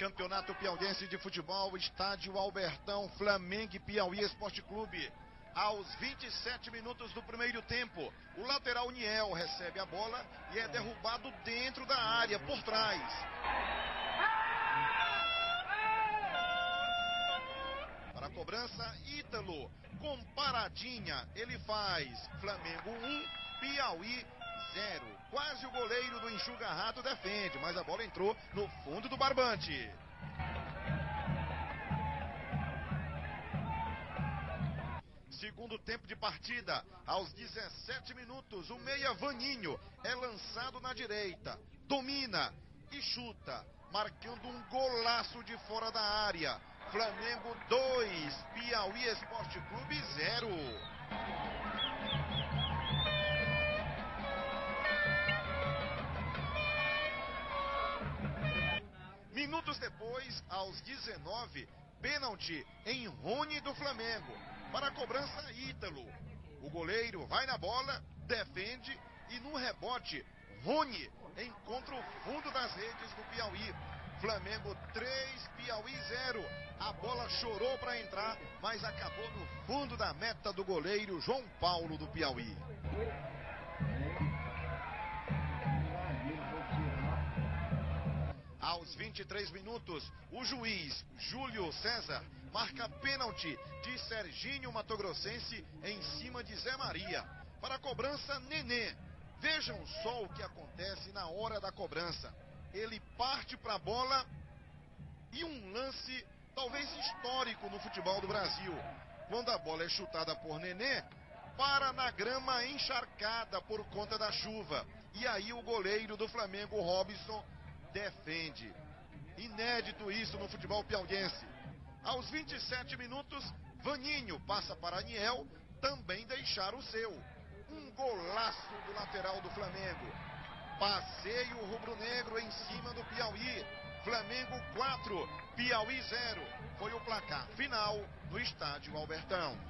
Campeonato Piauiense de Futebol, Estádio Albertão, Flamengo e Piauí Esporte Clube. Aos 27 minutos do primeiro tempo, o lateral Niel recebe a bola e é derrubado dentro da área, por trás. Para a cobrança, Ítalo, com paradinha, ele faz Flamengo 1, Piauí 0. Quase o goleiro do Enxuga Rato defende, mas a bola entrou no fundo do barbante. Segundo tempo de partida, aos 17 minutos, o meia Vaninho é lançado na direita, domina e chuta, marcando um golaço de fora da área. Flamengo 2, Piauí Esporte Clube 0. Minutos depois, aos 19, pênalti em Rony do Flamengo. Para a cobrança, Ítalo. O goleiro vai na bola, defende e no rebote, Rony encontra o fundo das redes do Piauí. Flamengo 3, Piauí 0. A bola chorou para entrar, mas acabou no fundo da meta do goleiro João Paulo do Piauí. Aos 23 minutos, o juiz Júlio César marca pênalti de Serginho Matogrossense em cima de Zé Maria. Para a cobrança, Nenê. Vejam só o que acontece na hora da cobrança. Ele parte para a bola e um lance talvez histórico no futebol do Brasil. Quando a bola é chutada por Nenê, para na grama encharcada por conta da chuva. E aí o goleiro do Flamengo, Robson, defende. Inédito isso no futebol piauiense. Aos 27 minutos, Vaninho passa para Aniel, também deixar o seu. Um golaço do lateral do Flamengo. Passeio rubro-negro em cima do Piauí. Flamengo 4, Piauí 0. Foi o placar final no estádio Albertão.